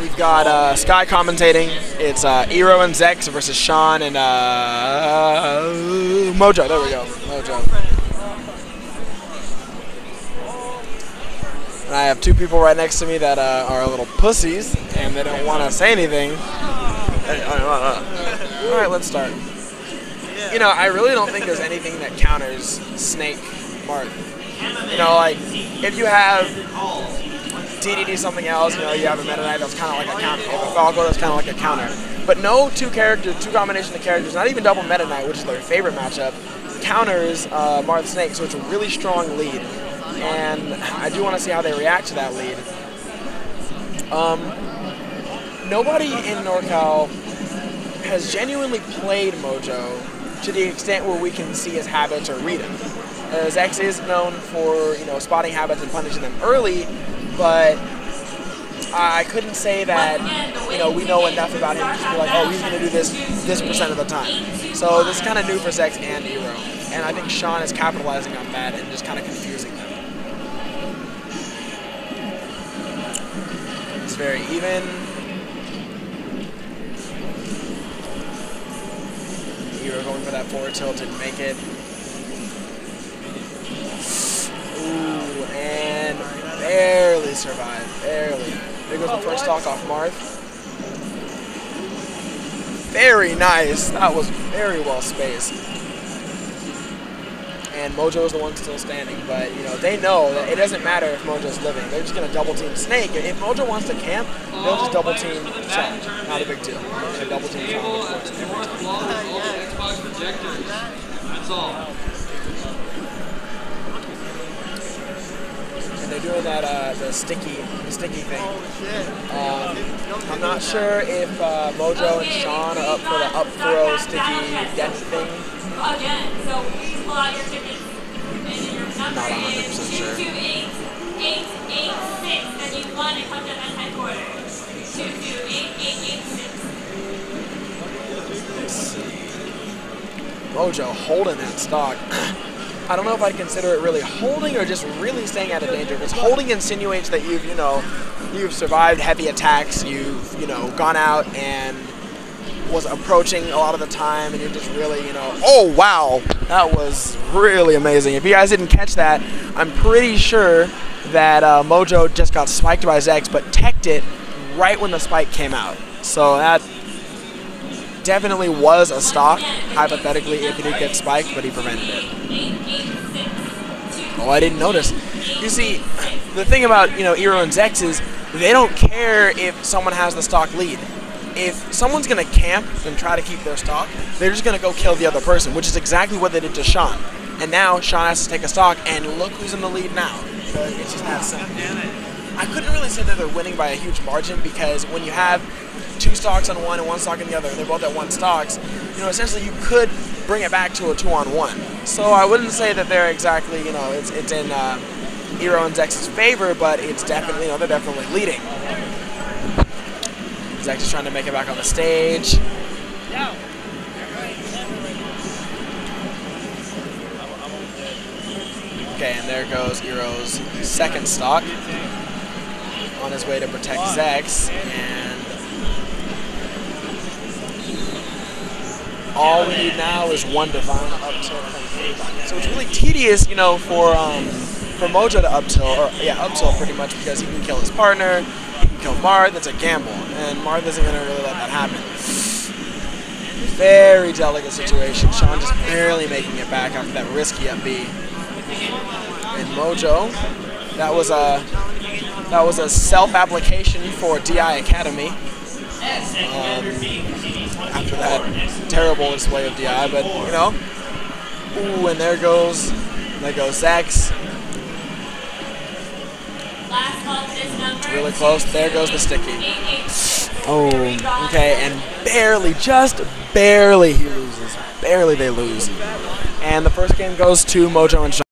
We've got uh, Sky commentating. It's uh, Erow and Zex versus Sean and uh, Mojoe. There we go. Mojoe. And I have two people right next to me that uh, are little pussies and they don't want to say anything. All right, let's start. You know, I really don't think there's anything that counters Snake Marth. You know, like if you have DDD something else, you know, you have a Meta Knight that's kind of like a counter. A Falco that's kind of like a counter. But no two characters, two combination of characters, not even double Meta Knight, which is their favorite matchup, counters uh, Marth Snake. So it's a really strong lead. And I do want to see how they react to that lead. Um, nobody in NorCal has genuinely played Mojoe to the extent where we can see his habits or read them. Uh, Zex is known for you know spotting habits and punishing them early, but I couldn't say that you know we know enough about him to be like, oh, he's going to do this this percent of the time. So this is kind of new for Zex and Erow, and I think Sean is capitalizing on that and just kind of confusing them. It's very even. Erow going for that forward tilt, didn't make it. Ooh, and barely survived, barely. There goes the first stock off Marth. Very nice. That was very well spaced. And Mojoe is the one still standing, but you know they know that it doesn't matter if Mojoe's living. They're just gonna double team Snake. If Mojoe wants to camp, they'll just double team. Not a big deal. Double team victories. That's all. And they're doing that uh, the sticky the sticky thing. Um, I'm not sure if uh, Mojoe and Sean are up for the up throw sticky death thing. Again, so please pull out your tickets. And your number is 228 886, and you want to come to headquarters. 228 886. Mojoe holding that stock. I don't know if I'd consider it really holding or just really staying out of danger. Because holding insinuates that you've, you know, you've survived heavy attacks, you've, you know, gone out and was approaching a lot of the time, and you're just really, you know, oh wow, that was really amazing. If you guys didn't catch that, I'm pretty sure that uh, Mojoe just got spiked by Zex, but teched it right when the spike came out. So that definitely was a stock, hypothetically, if he did get spiked, but he prevented it. Oh, I didn't notice. You see, the thing about, you know, Erow and Zex is they don't care if someone has the stock lead. If someone's going to camp and try to keep their stock, they're just going to go kill the other person, which is exactly what they did to Sean. And now Sean has to take a stock, and look who's in the lead now. It's just that simple. I couldn't really say that they're winning by a huge margin because when you have two stocks on one and one stock on the other, and they're both at one stocks, you know, essentially you could bring it back to a two on one. So I wouldn't say that they're exactly, you know, it's it's in uh, Erow and Zex's favor, but it's definitely, you know, they're definitely leading. Zex is trying to make it back on the stage. Okay, and there goes Erow's second stock on his way to protect Zex, and all we need now is one divine up tilt from anybody. So it's really tedious, you know, for um, for Mojoe to up tilt, or yeah, up tilt pretty much because he can kill his partner, he can kill Marth. It's a gamble, and Marth isn't gonna really let that happen. Very delicate situation. Sean just barely making it back after that risky up B. And Mojoe, that was a that was a self-application for DI Academy. Um, after that terrible display of DI, but you know, ooh, and there goes, there goes number. Really close. There goes the sticky. Oh, okay, and barely, just barely he loses. Barely they lose. And the first game goes to Mojoe and Sean.